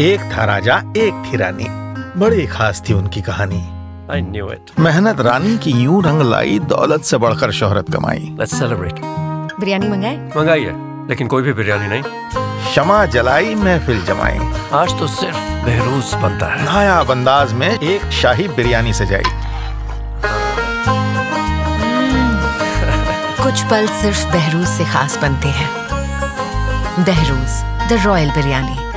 एक था राजा एक थी रानी। बड़ी खास थी उनकी कहानी। I knew it. मेहनत रानी की यूँ रंग लाई दौलत से बढ़कर शोहरत कमाई। Let's celebrate. बिरयानी मंगाए मंगाइए लेकिन कोई भी बिरयानी नहीं। क्षमा जलाई महफिल जमाई। आज तो सिर्फ़ बहरूज बनता है। नायाब अंदाज में एक शाही बिरयानी सजाई कुछ पल सिर्फ़ बहरूज से खास बनते हैं। Behrouz the royal biryani.